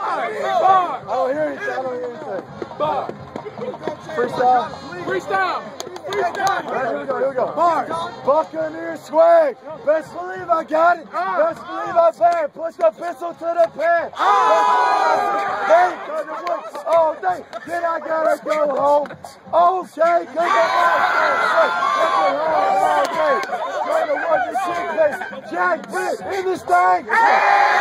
I don't hear anything. I don't hear anything. Bar. Freestyle. Freestyle. Freestyle. All right, here we go. Here we go. Bars. Buccaneer swag. Best believe I got it. Ah. Best believe I bad. Push the pistol to the pad. Ah. Day, all day. Then I gotta go home. Okay, cause I'm all day. Trying to watch this shit place. Jack Britt in this thing.